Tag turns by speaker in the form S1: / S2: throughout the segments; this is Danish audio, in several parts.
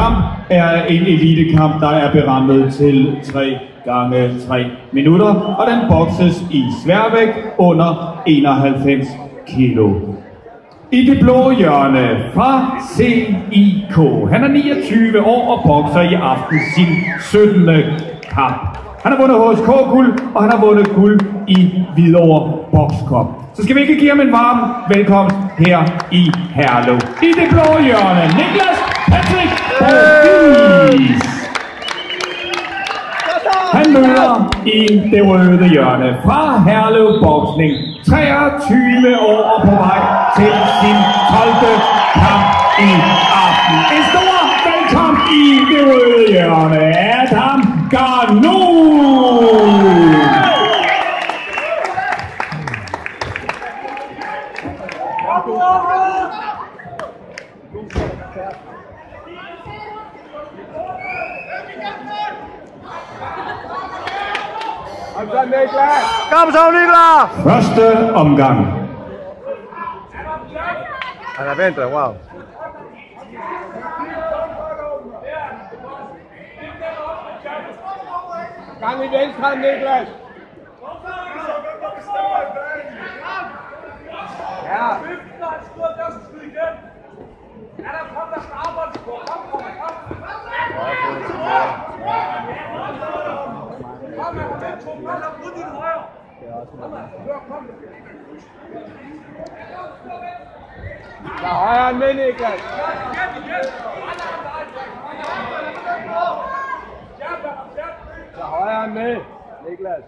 S1: kamp er en elitekamp, der er berammet til 3 gange 3 minutter, og den bokses i sværvægt under 91 kilo. I det blå hjørne fra CIK. Han er 29 år og bokser i aften sin 17. kamp. Han har vundet HSK-guld, og han har vundet guld i Hvidovre Boxcup. Så skal vi ikke give ham en varm velkomst her i Herlev. I det blå hjørne, Niklas Patrick Borgis. Han møder i det røde hjørne fra Herlev Boksning. 23 år og på vej til sin 12. kamp i aften. En stor velkomst i det røde hjørne.
S2: Kom så, Niklas!
S1: Første omgang.
S2: Han er vendt, wow.
S3: Gang i venstre, Niklas. Ja. Der er højre med, Niklas. Der er højre med, Niklas.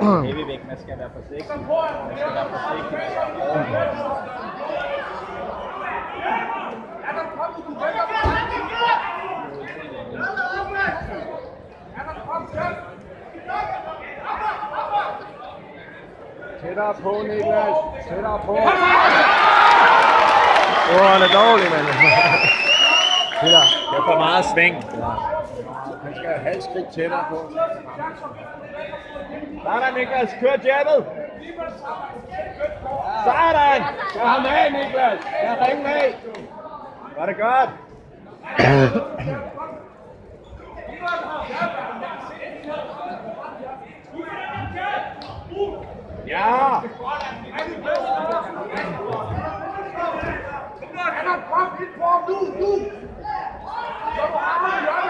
S4: Heavyweight, man skal være forsigtig. Man skal være forsigtig.
S3: Tættere på, Niklas. Tættere på.
S2: Åh, oh, han er dårlig, mand.
S4: Det er for meget sving.
S3: Han skal have halvt skridt tættere på. Sådan, Niklas. Kør jabbet. Sådan. Gør ham af, Niklas. Jeg ringer af. Var det godt? Ja. Skal ringen af, nu, Skal ham af. Kom, kom,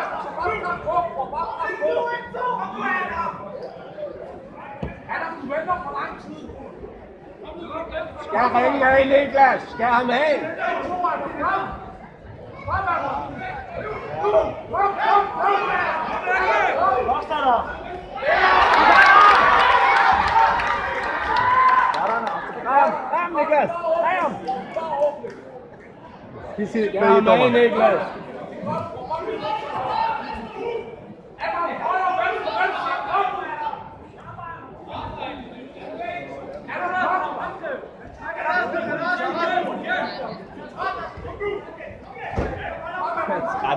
S3: Niklas. Kom.
S2: De siger,
S3: Skal ham af, Niklas.
S4: Ret det være,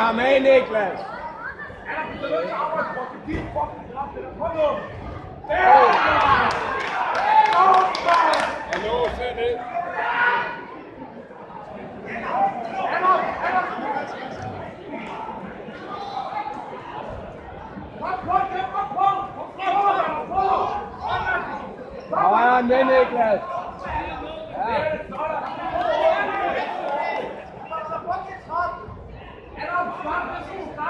S3: Niklas! Ja, skal ringe af! Pas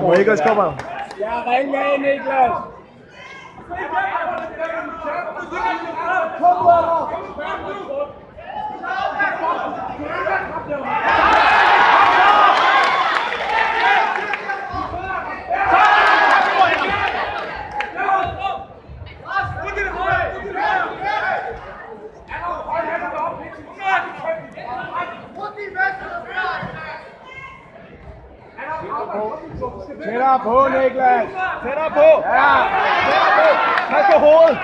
S2: må ikke også komme.
S3: Skal ringe af, Niklas! Kom, Werner! Tættere på, Niklas!
S2: Tættere på.
S3: Ja!
S2: Tættere på. Pas på hovedet.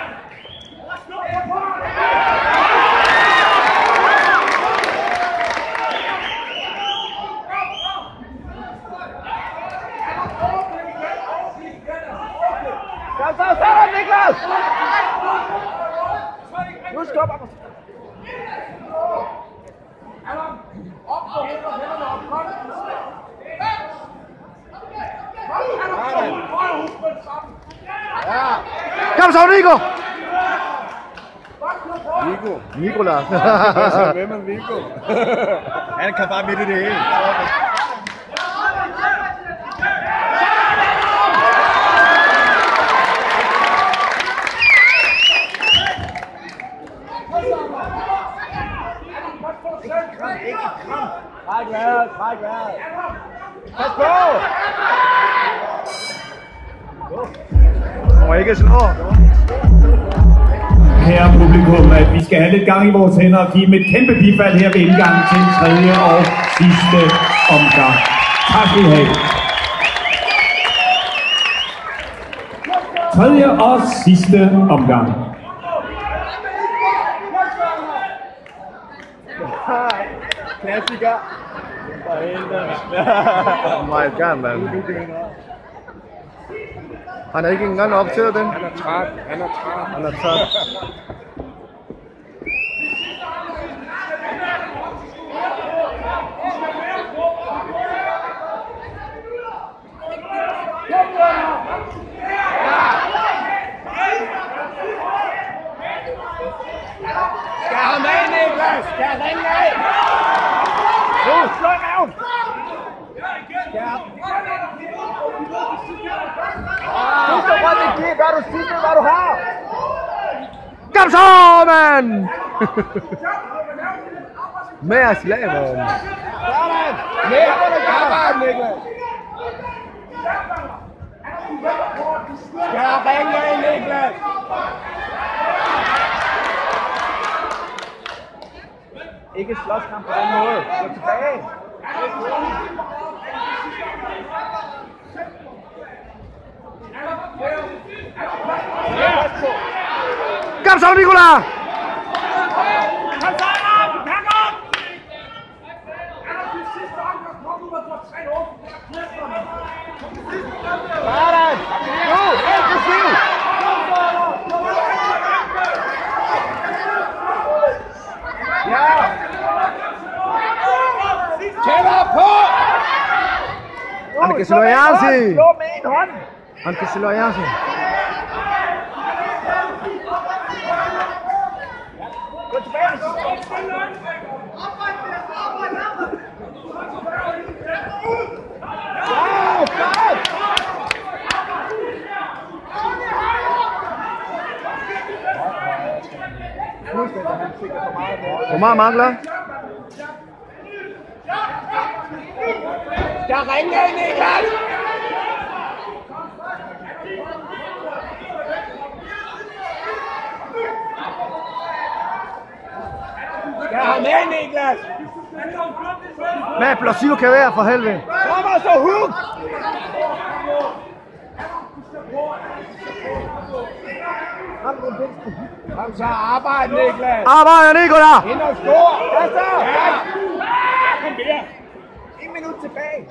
S2: Kom så, sådan Niklas! Nu skubber du. Kom så, Nico!
S3: Nico.
S2: Nicolas.
S3: Hvem er Nico?
S2: Han kan bare midt i det hele.
S3: Træk vejret, træk vejret.
S2: Pas på! Må ikke slå.
S1: Kære publikum, at vi skal have lidt gang i vores hænder og give dem et kæmpe bifald her ved indgangen til tredje og sidste omgang. Tak skal I have. Tredje og sidste omgang.
S2: Klassiker. Meget gerne, mand. Han er ikke engang optaget den.
S3: Han er træt, han er træt.
S2: Han er træt.
S3: Skal ham af, Niklas! Skal ringe af! Nu, slå røven! Skal ham...
S2: Du skal bare ikke give, hvad du siger, hvad du har. Kom så, mand! Mere slag, mand.
S3: Sådan! Niklas! Arbejde, Niklas! Skal ringe af, Niklas!
S2: Ikke slåskamp på den måde. Gå tilbage. Kom så, Nicola!
S3: Sådan! Nu, aggressiv! Ja! Tættere på!
S2: Han kan slå ihjel sig.
S3: Slå med en hånd!
S2: Han kan slå ihjel sig.
S3: Gå tilbage! Ja, godt!
S2: Hvor meget mangler?
S3: Skal ringe af, Niklas! Med, Niklas!
S2: Med Blasiv kan være for helvede.
S3: Kom og så hug! Kom så, arbejde, Niklas!
S2: Arbejder Nikola!
S3: Ind og stor! Ja, så! Ja. Kom her! En minut tilbage.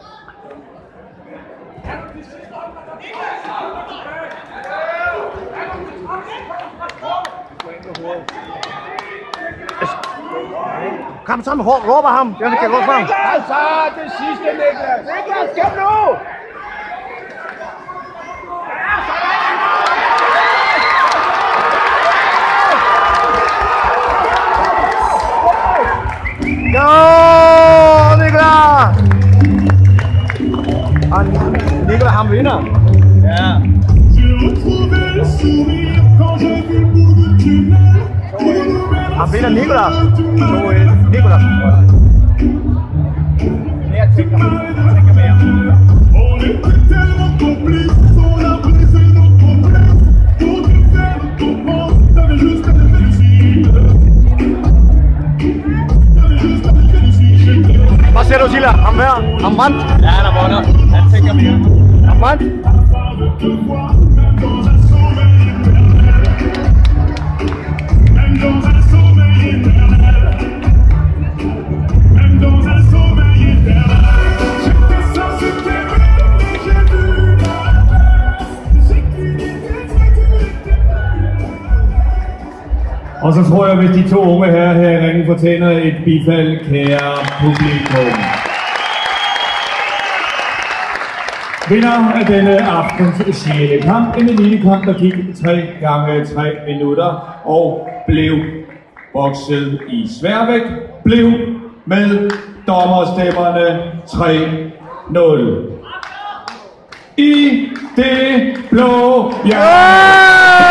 S2: Kom så med hår, råber ham. Jeg kan gå frem.
S3: Ja, så det sidste, Niklas! Niklas, kom nu!
S2: Jo, Nikola! Og Nikola, ham vinder.
S4: Ja.
S2: Han vinder Nikola. 2-1.
S4: Jeg tænker, jeg tænker mere.
S2: Hvad siger du, Silla? Han vandt. Han vandt.
S4: Ja, han er vundet. Han tænker mere.
S2: Han vandt.
S1: Og så tror jeg, hvis de to unge herrer her i ringen fortjener et bifald, kære publikum. Vinder af denne aftens 6. kamp, en elitekamp, der gik 3 gange 3 minutter og blev bokset i sværvægt, blev med dommerstemmerne 3-0. I det blå hjørne.